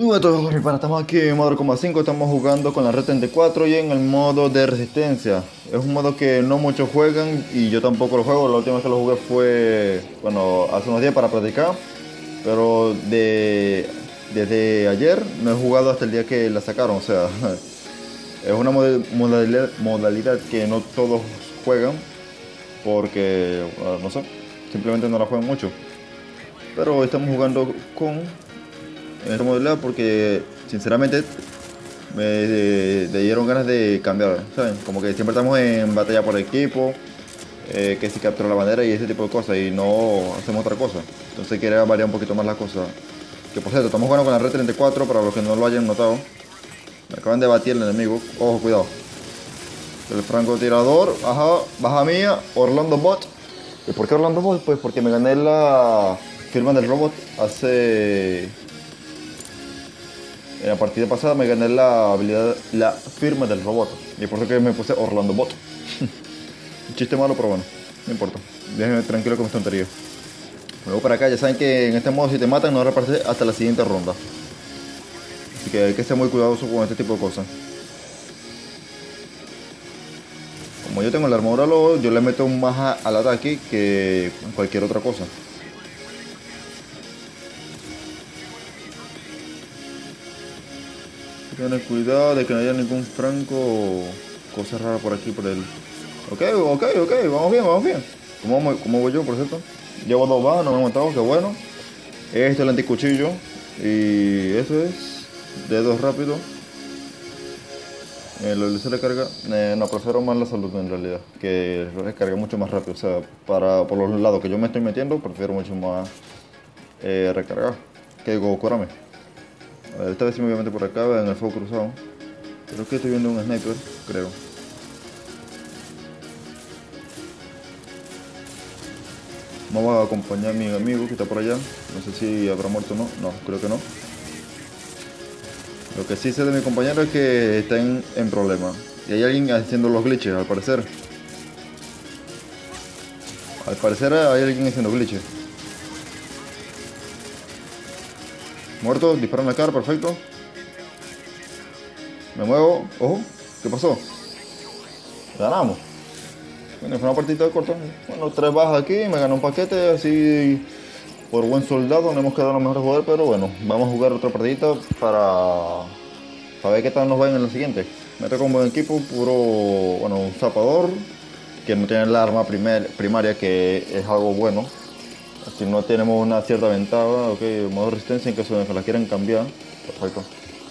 Hola a todos, mi pana, estamos aquí en modo 5, estamos jugando con la red 34 y en el modo de resistencia. Es un modo que no muchos juegan y yo tampoco lo juego, la última vez que lo jugué fue, bueno, hace unos días para practicar, pero de, desde ayer no he jugado hasta el día que la sacaron, o sea, es una modalidad que no todos juegan porque, no sé, simplemente no la juegan mucho. Pero estamos jugando con en esta modalidad porque sinceramente me dieron ganas de cambiar, ¿saben? Como que siempre estamos en batalla por equipo, eh, que si captura la bandera y ese tipo de cosas y no hacemos otra cosa. Entonces quería variar un poquito más las cosas. Que por cierto, estamos jugando con la red 34 para los que no lo hayan notado. Me acaban de batir el enemigo. Ojo, cuidado. El francotirador, ajá, baja mía, Orlando Bot. ¿Y por qué Orlando Bot? Pues porque me gané la firma del robot hace en la partida pasada me gané la habilidad, la firma del robot. Y por eso que me puse Orlando Bot. Chiste malo, pero bueno, no importa. Déjenme tranquilo con mis tonterías. Luego para acá, ya saben que en este modo si te matan no reaparece hasta la siguiente ronda. Así que hay que ser muy cuidadoso con este tipo de cosas. Como yo tengo la armadura yo le meto más al ataque que cualquier otra cosa. Tener cuidado de que no haya ningún franco o cosa rara por aquí por él. Ok, ok, ok, vamos bien, vamos bien. ¿Cómo, cómo voy yo, por cierto? Llevo dos balas, no me he matado, qué bueno. Este es el anticuchillo. Y eso es. Dedos rápido. Eh, lo se le carga. Eh, no, prefiero más la salud en realidad. Que lo recarga mucho más rápido. O sea, para, por los lados que yo me estoy metiendo, prefiero mucho más eh, recargar. Que digo, cúrame. Esta vez sí me voy a meter por acá, en el fuego cruzado. Creo que estoy viendo un sniper, creo. Vamos a acompañar a mi amigo que está por allá. No sé si habrá muerto o no. No, creo que no. Lo que sí sé de mi compañero es que está en, en problema. Y hay alguien haciendo los glitches, al parecer. Al parecer hay alguien haciendo glitches. Muerto, disparo en la cara, perfecto. Me muevo. Ojo, ¿qué pasó? Ganamos. Bueno, fue una partida corta. Bueno, tres bajas aquí, me ganó un paquete, así por buen soldado, no hemos quedado los mejores jugadores, pero bueno, vamos a jugar otra partidita para, para ver qué tal nos va en la siguiente. Me toca un buen equipo, puro, bueno, un zapador, que no tiene la arma primaria, que es algo bueno si no tenemos una cierta ventaja, ok, modo resistencia en caso de que la quieran cambiar, perfecto.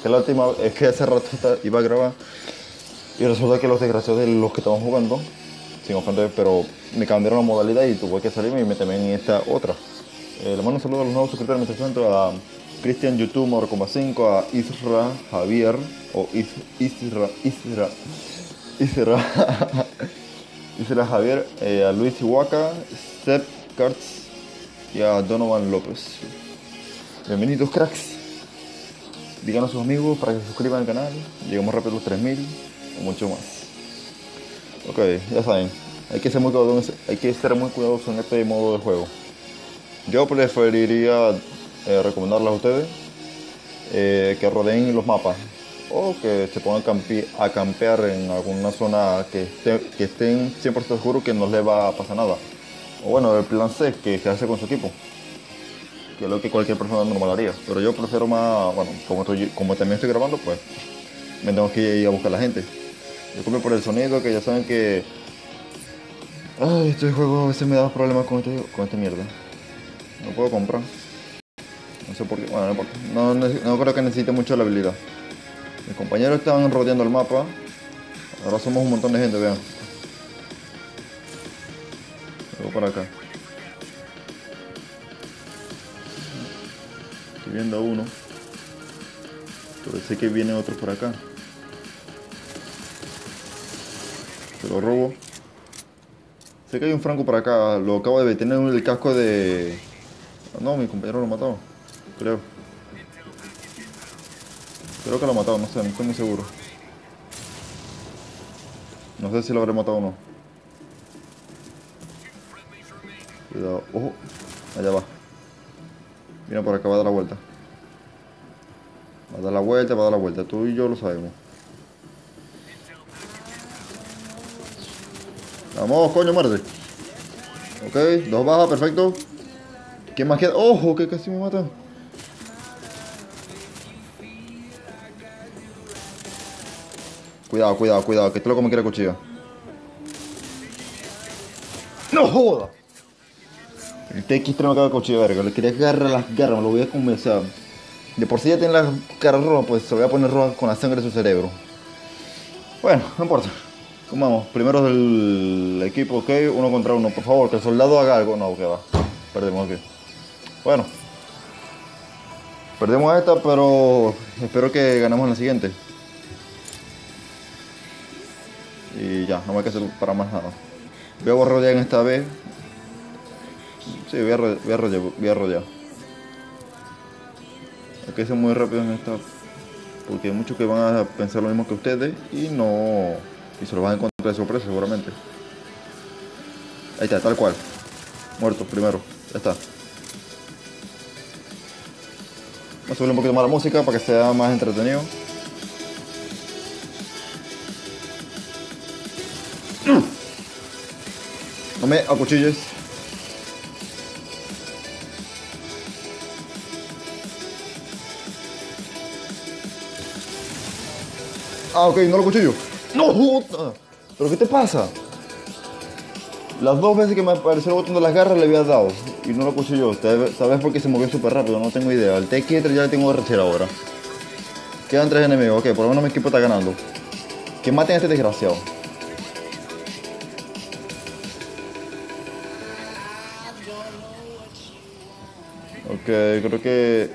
Que la última es que hace rato iba a grabar y resulta que los desgraciados de los que estamos jugando, sin ofender, pero me cambiaron la modalidad y tuve que salirme y meterme en esta otra. Eh, le mando un saludo a los nuevos suscriptores mientras tanto a Cristian YouTube 5 a Isra Javier, o Isra, Isra, Isra, Isra Javier, eh, a Luis Iwaka, Step Carts, y a Donovan López. Bienvenidos cracks. Díganos a sus amigos para que se suscriban al canal. Llegamos rápido a los 3000 o mucho más. Ok, ya saben. Hay que ser muy cuidadoso, hay que ser muy cuidadoso en este modo de juego. Yo preferiría eh, recomendarles a ustedes eh, que rodeen los mapas o que se pongan a campear en alguna zona que, que estén 100% seguros que no les va a pasar nada. O bueno, el plan C, que se hace con su equipo. Que es lo que cualquier persona normal haría. Pero yo prefiero más, bueno, como, como también estoy grabando, pues me tengo que ir a buscar a la gente. Disculpen por el sonido, que ya saben que... Ay, este juego a veces me da problemas con este, con esta mierda. No puedo comprar. No sé por qué. Bueno, no No, creo que necesite mucho la habilidad. Mis compañeros están rodeando el mapa. Ahora somos un montón de gente, vean. Voy por acá. Estoy viendo uno. Pero sé que viene otro por acá. Se lo robo. Sé que hay un franco por acá. Lo acabo de tener el casco de... No, mi compañero lo mató. Creo. Creo que lo ha matado, no sé, no estoy muy seguro. No sé si lo habré matado o no. Cuidado. Ojo. Allá va. Mira por acá, va a dar la vuelta. Va a dar la vuelta, va a dar la vuelta. Tú y yo lo sabemos. Vamos, coño, muerte. Ok, dos bajas, perfecto. ¿Quién más queda? ¡Ojo! Que casi me mata. Cuidado, cuidado, cuidado, que esto lo como quiere cuchilla. ¡No joda! El TX me acaba de cuchillo verga. Le quería agarrar las garras, me lo voy a comenzar. De por sí ya tiene las caras rojas, pues se lo voy a poner roja con la sangre de su cerebro. Bueno, no importa. ¿Cómo vamos? Primero del equipo, ok, uno contra uno. Por favor, que el soldado haga algo. No, que va. Perdemos, ok. Bueno. Perdemos esta, pero espero que ganemos en la siguiente. Y ya, no me hay que hacer para más nada. Voy a borrar ya en esta vez. Sí, voy a, voy a arrollar, voy a. Hay que ser muy rápido en esta. Porque hay muchos que van a pensar lo mismo que ustedes y no. Y se lo van a encontrar de sorpresa seguramente. Ahí está, tal cual. Muerto primero. Ya está. Vamos a subir un poquito más la música para que sea más entretenido. No me acuchilles. Ah, ok, no lo cuchillo. ¡No, puta! ¿Pero qué te pasa? Las dos veces que me apareció el botón de las garras le había dado y no lo cuchillo. ¿Sabes por qué se movió súper rápido? No tengo idea. El TX ya le tengo que rechera ahora. Quedan tres enemigos. Ok, por lo menos mi equipo está ganando. Que maten a este desgraciado. Ok, creo que...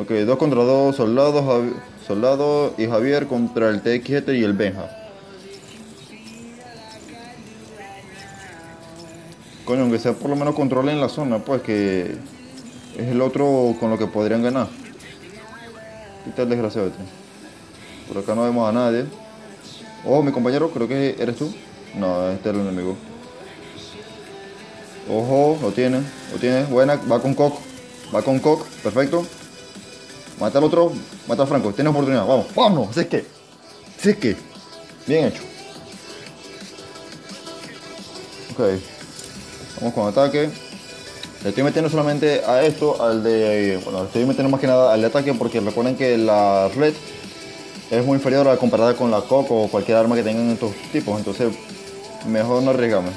Ok, dos contra dos soldados, soldados y Javier contra el TX7 y el Benja. Coño, aunque sea por lo menos controlen la zona, pues que es el otro con lo que podrían ganar. ¿Qué el desgraciado este? Por acá no vemos a nadie. Oh, mi compañero, creo que eres tú. No, este es el enemigo. Ojo, lo tiene, lo tiene. Buena, va con Coco. Va con Cock, perfecto. Mata al otro, mata a Franco. Tiene oportunidad, vamos, vamos, así es que. Así es que. Bien hecho. Ok. Vamos con ataque. Le estoy metiendo solamente a esto, al de. Bueno, le estoy metiendo más que nada al de ataque porque recuerden que la red es muy inferior a la comparada con la COC o cualquier arma que tengan estos tipos. Entonces, mejor no arriesgarme.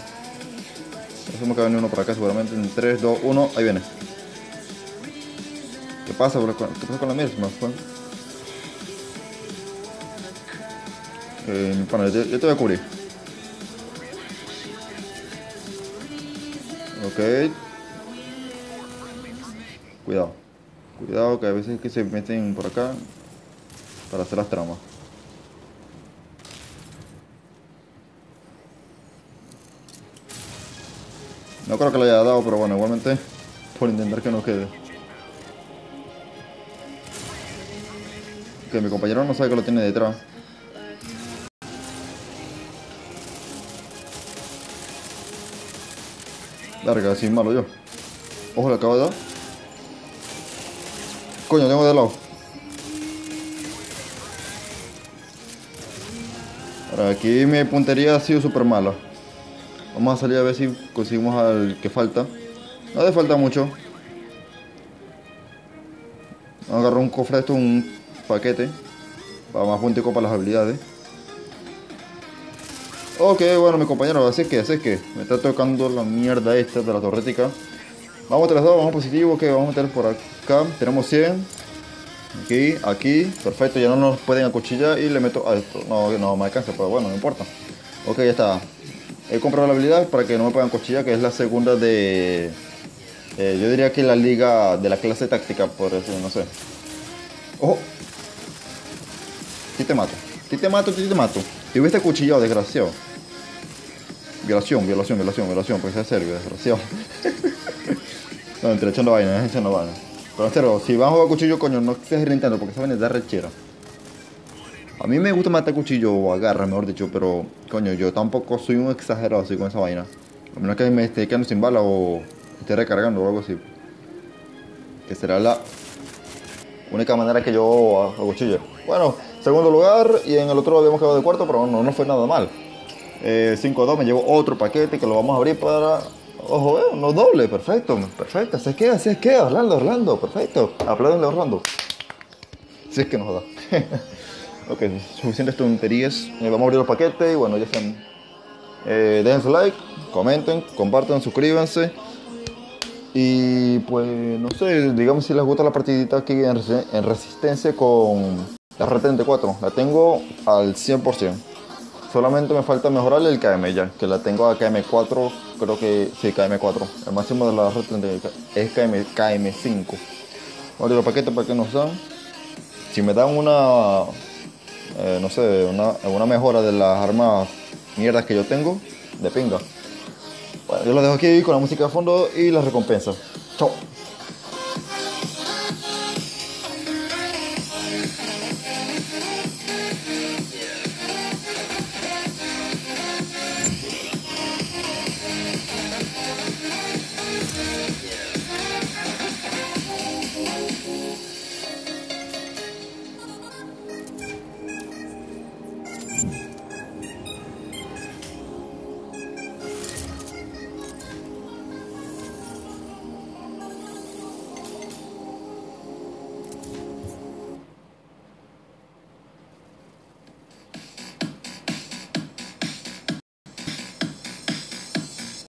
Hacemos que venir uno por acá seguramente. En 3, 2, 1, ahí viene. ¿Qué pasa, bro? ¿Qué pasa con la mierda? Eh, pana, yo, yo te voy a cubrir. Ok. Cuidado. Cuidado que a veces que se meten por acá para hacer las tramas. No creo que lo haya dado, pero bueno, igualmente por intentar que no quede. Mi compañero no sabe que lo tiene detrás. Larga, sin malo yo. Ojo, le acabo de dar. Coño, tengo de lado. Ahora, aquí mi puntería ha sido súper mala. Vamos a salir a ver si conseguimos al que falta. No hace falta mucho. Vamos a agarrar un cofre esto, un paquete. Para más puntico para las habilidades. Ok, bueno, mi compañero, así que, así que me está tocando la mierda esta de la torrética. Vamos a las dos, vamos positivo, ok, vamos a meter por acá. Tenemos 100. Aquí, aquí, perfecto, ya no nos pueden acuchillar y le meto a esto. No, no me alcanza, pero bueno, no importa. Ok, ya está. He comprado la habilidad para que no me puedan cuchillar, que es la segunda de... Eh, yo diría que la liga de la clase táctica, por eso, no sé. Ojo. Si te mato. Si te mato, si te mato. Te hubiese cuchillado, desgraciado. Violación, violación, violación, violación, porque es serio, desgraciado. no, entre echando vaina, echando vaina. Pero en serio, si vas a jugar cuchillo, coño, no estés rentando porque esa vaina de rechera. A mí me gusta matar cuchillo o agarra, mejor dicho, pero coño, yo tampoco soy un exagerado así con esa vaina. A menos que me esté quedando sin bala o esté recargando o algo así. Que será la Única manera que yo hago chilla. Bueno, segundo lugar y en el otro habíamos quedado de cuarto, pero no, no fue nada mal. Eh, 5-2 me llevo otro paquete que lo vamos a abrir para... Ojo, eh, no doble, perfecto, perfecto. Así es que, así es que, Orlando, Orlando, perfecto. Apládenle a Orlando. Si es que nos da. ok, suficientes tonterías. Eh, vamos a abrir los paquetes y bueno, ya están. Eh, dejen su like, comenten, compartan, suscríbanse. Y pues, no sé, digamos si les gusta la partidita aquí en resistencia con la R34. La tengo al 100%. Solamente me falta mejorarle el KM ya, que la tengo a KM4, creo que sí, KM4. El máximo de la R34 es KM, KM5. Ahora los paquetes para que nos dan. Si me dan una, eh, no sé, una, una mejora de las armas mierdas que yo tengo, de pinga. Bueno, yo los dejo aquí con la música de fondo y las recompensas. Chao.